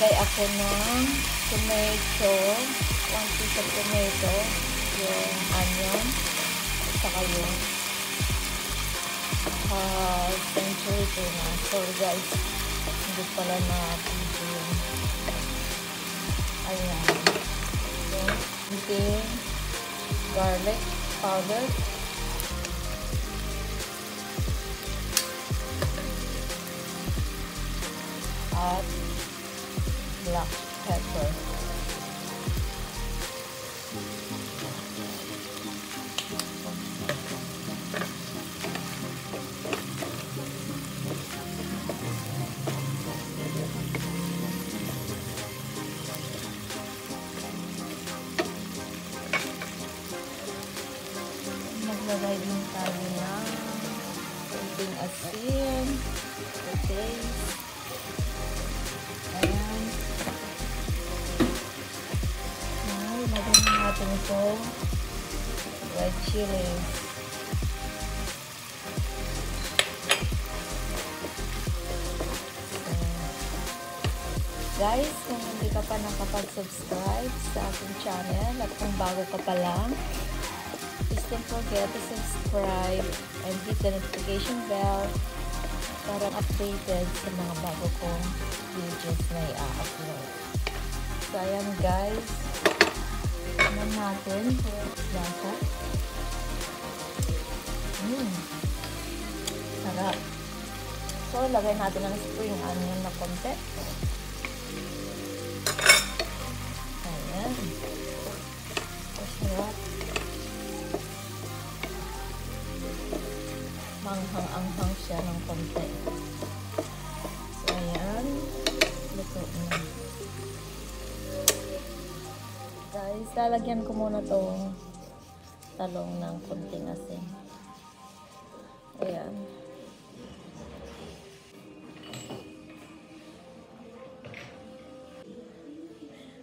Maglalagay ako ng tomato, one piece of tomato, yung onion, at saka yung uh, century tuna. Sorry guys, hindi pala na video. Ayan. Yung garlic powder. At black pepper. Ito. Red chili. Guys, kung hindi ka pa nakapag-subscribe sa aking channel at kung bago ka pa lang, please don't forget to subscribe and hit the notification bell para updated sa mga bago kong videos na i-upload. So, ayan guys. Tignan natin lasa. Mmm. Sarap. So, lagay natin ng spring onion na konti. Ayan. Sarap. Manghang-anghang siya ng konti. Guys, lalagyan ko muna tong talong ng konting asin. Ayan.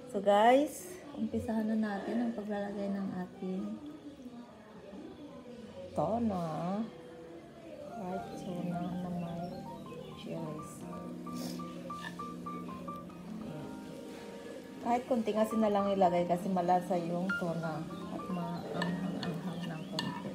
So guys, umpisahan na natin ang paglalagay ng ating tuna. White tuna na may chilies. Kahit konting asin na lang ilagay kasi malasa yung tuna at maanghang-anghang ng konti.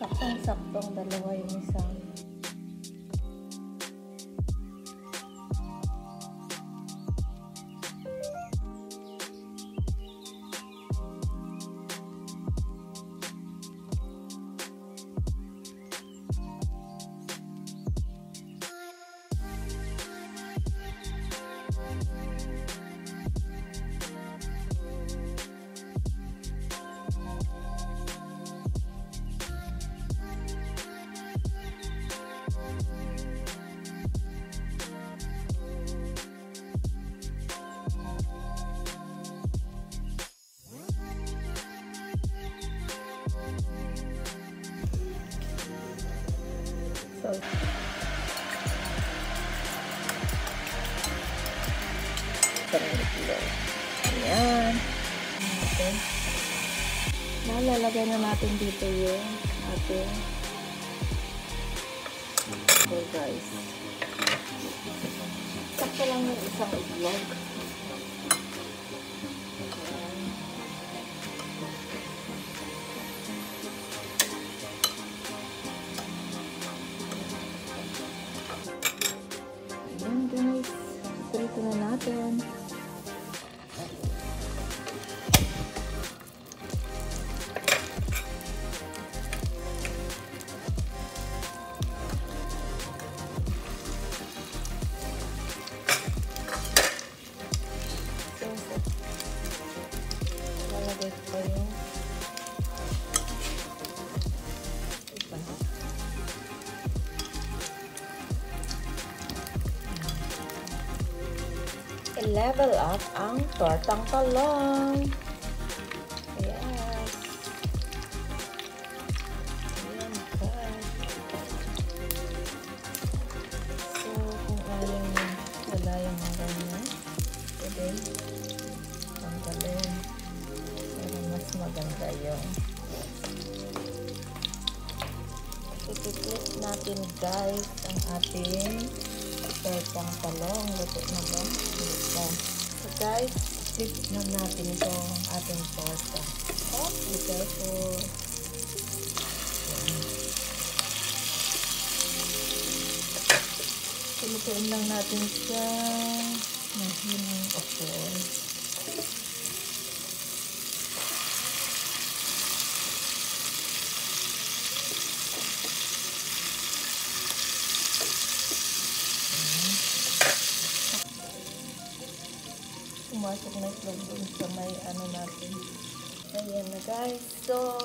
Saktong-saktong dalawa yung isang So, Ayan. Okay. Nalalagay na natin dito yung ating Okay guys. Sakto lang yung isang itlog. i-level up ang tortang talong. Yes. Ayan po. So, kung ayaw nyo, lalayan mo ganyan. Pwede. Tanggalin. Para mas maganda yung Ipiplit natin guys ang ating tortang talong. Luto na ba? Luto. So guys, flip na natin itong ating torta. Oh, be careful. Yan. Sulutuin lang natin siya. Mahinang apoy. Pumasok na itlog dun sa may ano natin. Ayan na guys. So,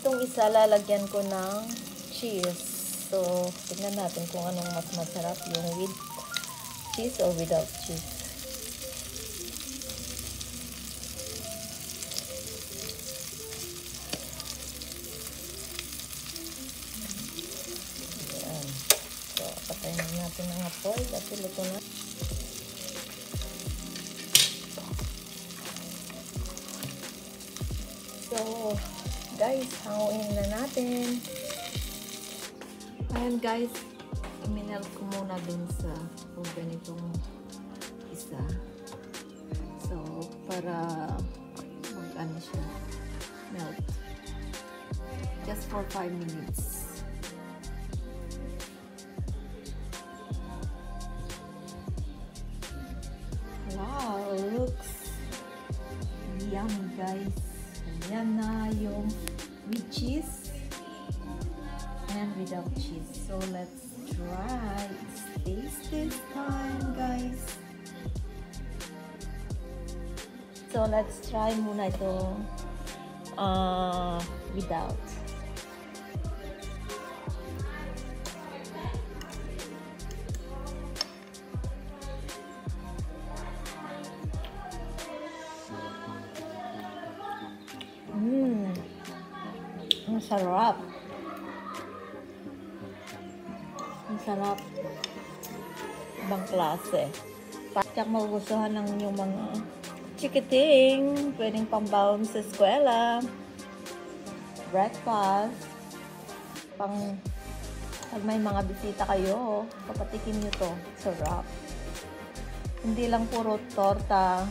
itong isa lalagyan ko ng cheese. So, tignan natin kung anong mas masarap yung with cheese or without cheese. Ayan. So, patayin natin ang apoy kasi luto na. Guys, hanguin na natin. Ayan guys, iminelt ko muna dun sa kung ganitong isa. So, para mag ano siya, melt. Just for 5 minutes. Wow, looks yummy guys. Ayan na yung with cheese and without cheese. So let's try. Taste this time guys. So let's try muna ito uh, without. Sarap. Ang sarap. Ibang klase. Patyak magugustuhan ng inyong mga chikiting. Pwedeng pambawon sa eskwela. Breakfast. Pang pag may mga bisita kayo, papatikin nyo to. Sarap. Hindi lang puro torta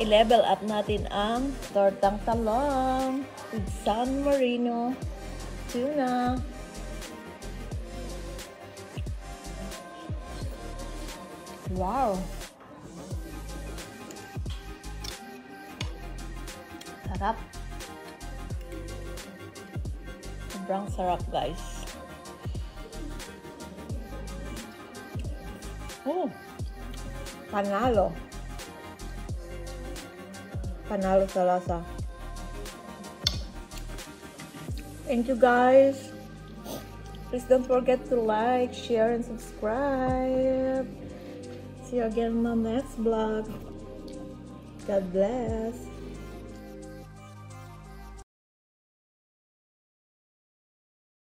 i-level up natin ang tortang talong with San Marino tuna. Wow! Sarap. Sobrang sarap guys. Oh! Panalo. Panalo sa lasa. Thank you guys. Please don't forget to like, share, and subscribe. See you again in my next vlog. God bless.